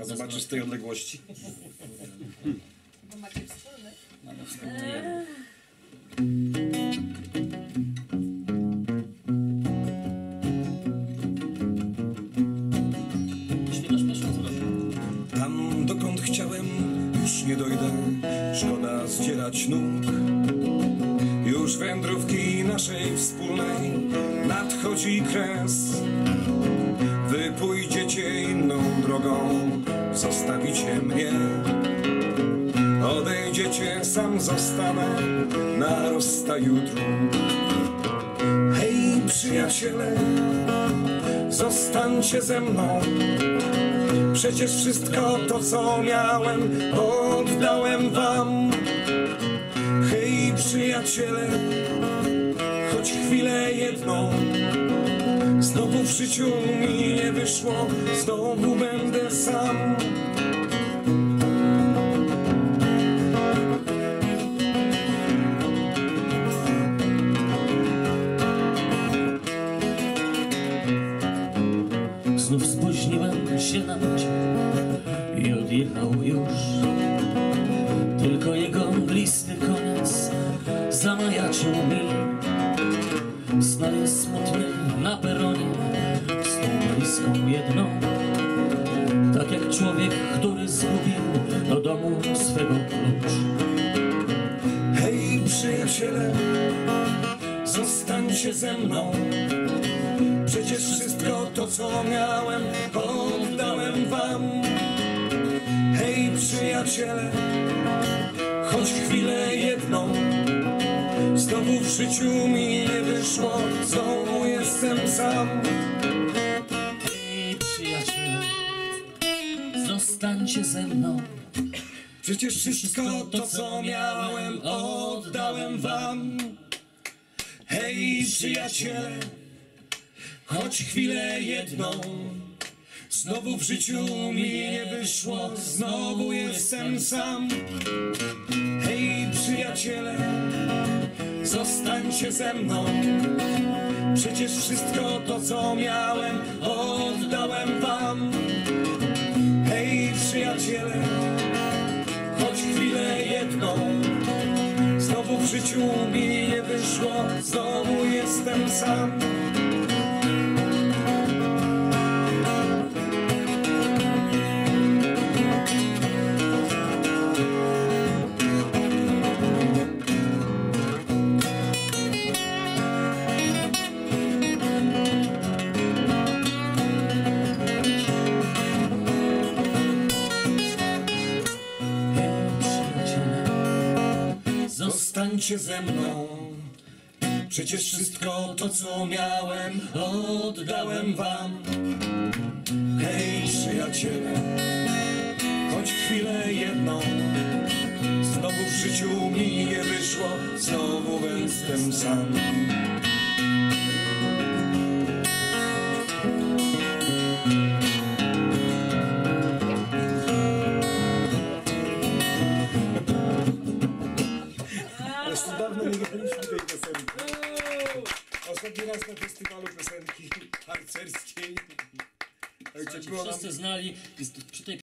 A zobaczysz z tej odległości. Tam dokąd chciałem, już nie dojdę. Szkoda zdzierać nóg. Już wędrówki naszej wspólnej nadchodzi kres. Wy pójdziecie inną drogą, zostawicie mnie. Odejdziecie, sam zostanę na rozstaju. Hej, przyjaciele, zostańcie ze mną. Przecież wszystko to, co miałem, oddałem wam. Hej, przyjaciele, choć chwilę jedną. W życiu mi nie wyszło, znowu będę sam. Znów spóźniłem się na cię i odjechał już. Smutnie na peronie z tą bliską jedną. Tak jak człowiek, który zgubił do domu swego klucz. Hej, przyjaciele, zostańcie ze mną. Przecież wszystko to, co miałem, oddałem wam. Hej, przyjaciele, w życiu mi nie wyszło, znowu jestem sam. I przyjaciele, zostańcie ze mną. Przecież wszystko to, co miałem, oddałem wam. Hej, przyjaciele, choć chwilę jedną. Znowu w życiu mi nie wyszło, znowu jestem sam. Hej, przyjaciele, zostańcie ze mną. Przecież wszystko to, co miałem, oddałem wam. Hej, przyjaciele, choć chwilę jedną. Znowu w życiu mi nie wyszło, znowu jestem sam. Zostańcie ze mną. Przecież wszystko to, co miałem, oddałem wam. Hej, przyjaciele, choć chwilę jedną. Znowu w życiu mi nie wyszło, znowu jestem sam. Ostatni raz na festiwalu piosenki harcerskiej. Ojcze, było nam wszyscy znali, jest